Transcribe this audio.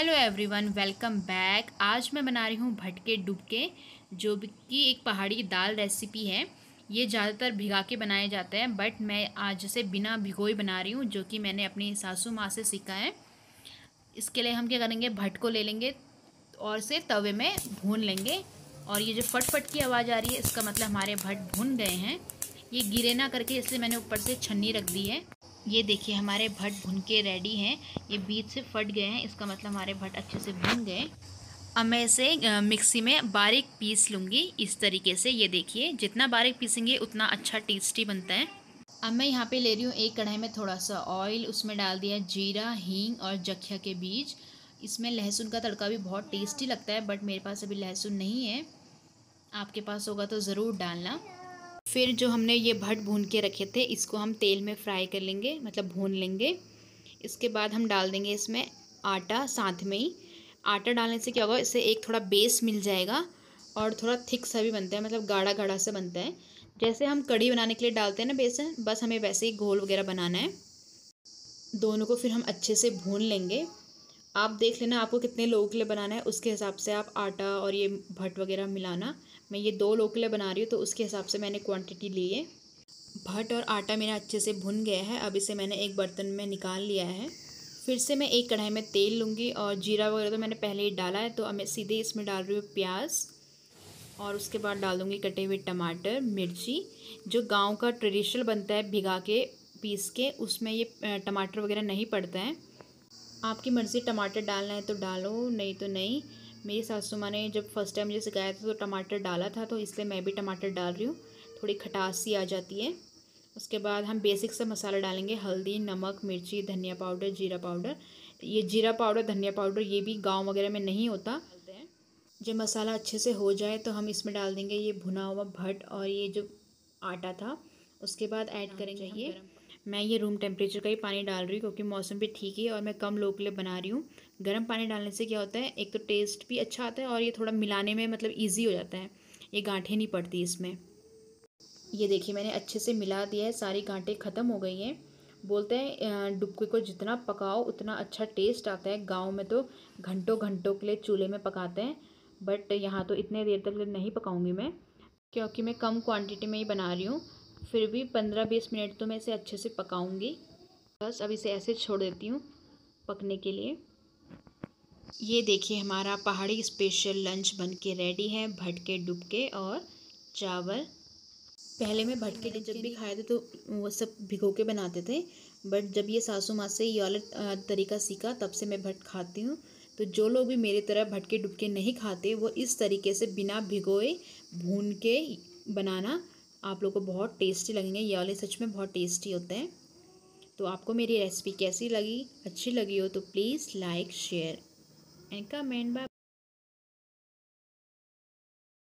Hello everyone welcome back आज मैं बना रही हूँ भटके डुबके, जो कि एक पहाड़ी दाल रेसिपी है। ये ज़्यादातर भिगा के बनाए जाते हैं बट मैं आज से बिना भिगोई बना रही हूँ, जो कि मैंने अपनी सासू माँ से सीखा है। इसके लिए हम क्या करेंगे भट को ले लेंगे और से तवे में भून लेंगे। और ये जो फट फट की आवाज़ आ रही है, इसका मतलब हमारे भट भून गए हैं। ये गिरे ना करके इसलिए मैंने ऊपर से छन्नी रख दी है। ये देखिए, हमारे भट भुन के रेडी हैं। ये बीच से फट गए हैं। इसका मतलब हमारे भट अच्छे से भुन गए। अब मैं इसे मिक्सी में बारीक पीस लूँगी। इस तरीके से ये देखिए, जितना बारीक पीसेंगे, उतना अच्छा टेस्टी बनता है। अब मैं यहाँ पे ले रही हूँ एक कढ़ाई में थोड़ा सा ऑयल उसमें डाल दिया जीरा, हींग और जखिया के बीज। इसमें लहसुन का तड़का भी बहुत टेस्टी लगता है बट मेरे पास अभी लहसुन नहीं है। आपके पास होगा तो ज़रूर डालना। फिर जो हमने ये भट भून के रखे थे, इसको हम तेल में फ्राई कर लेंगे मतलब भून लेंगे। इसके बाद हम डाल देंगे इसमें आटा साथ में ही। आटा डालने से क्या होगा, इससे एक थोड़ा बेस मिल जाएगा और थोड़ा थिक सा भी बनता है मतलब गाढ़ा गाढ़ा सा बनता है। जैसे हम कड़ी बनाने के लिए डालते हैं ना बेसन, बस हमें वैसे ही घोल वगैरह बनाना है। दोनों को फिर हम अच्छे से भून लेंगे। आप देख लेना आपको कितने लोगों के लिए बनाना है, उसके हिसाब से आप आटा और ये भट वगैरह मिलाना। मैं ये दो लोगों के लिए बना रही हूँ तो उसके हिसाब से मैंने क्वांटिटी ली है। भट और आटा मेरा अच्छे से भुन गया है, अब इसे मैंने एक बर्तन में निकाल लिया है। फिर से मैं एक कढ़ाई में तेल लूँगी और जीरा वगैरह तो मैंने पहले ही डाला है तो अब मैं सीधे इसमें डाल रही हूँ प्याज। और उसके बाद डाल दूँगी कटे हुए टमाटर, मिर्ची, जो गाँव का ट्रेडिशनल बनता है, भिगा के, पीस के, उसमें ये टमाटर वगैरह नहीं पड़ता है। आपकी मर्ज़ी टमाटर डालना है तो डालो नहीं तो नहीं। मेरी सासू माँ ने जब फ़र्स्ट टाइम मुझे सिखाया था तो टमाटर डाला था तो इसलिए मैं भी टमाटर डाल रही हूँ। थोड़ी खटास सी आ जाती है। उसके बाद हम बेसिक सा मसाला डालेंगे हल्दी नमक मिर्ची धनिया पाउडर जीरा पाउडर। ये जीरा पाउडर धनिया पाउडर ये भी गाँव वगैरह में नहीं होता। जब मसाला अच्छे से हो जाए तो हम इसमें डाल देंगे ये भुना हुआ भट और ये जो आटा था उसके बाद ऐड करेंगे ये मैं ये रूम टेम्परेचर का ही पानी डाल रही हूँ क्योंकि मौसम भी ठीक है और मैं कम लोग के लिए बना रही हूँ। गर्म पानी डालने से क्या होता है? एक तो टेस्ट भी अच्छा आता है और ये थोड़ा मिलाने में मतलब ईजी हो जाता है। ये गांठें नहीं पड़ती इसमें। ये देखिए, मैंने अच्छे से मिला दिया है, सारी गांठें ख़त्म हो गई हैं। बोलते हैं डुबके को जितना पकाओ, उतना अच्छा टेस्ट आता है। गाँव में तो घंटों घंटों के लिए चूल्हे में पकाते हैं बट यहाँ तो इतने देर तक नहीं पकाऊँगी मैं, क्योंकि मैं कम क्वान्टिटी में ही बना रही हूँ। फिर भी पंद्रह बीस मिनट तो मैं इसे अच्छे से पकाऊँगी। बस अब इसे ऐसे छोड़ देती हूँ पकने के लिए। ये देखिए हमारा पहाड़ी स्पेशल लंच बन के रेडी है भटके डुबके और चावल। पहले मैं भटके जब भी खाए थे तो वो सब भिगो के बनाते थे बट जब ये सासू माँ से ये वाला तरीका सीखा तब से मैं भट खाती हूँ। तो जो लोग भी मेरी तरह भटके डुबके नहीं खाते, वो इस तरीके से बिना भिगोए भून के बनाना आप लोगों को बहुत टेस्टी लगेंगे। ये वाले सच में बहुत टेस्टी होते हैं। तो आपको मेरी रेसिपी कैसी लगी, अच्छी लगी हो तो please like, share and comment. Bye.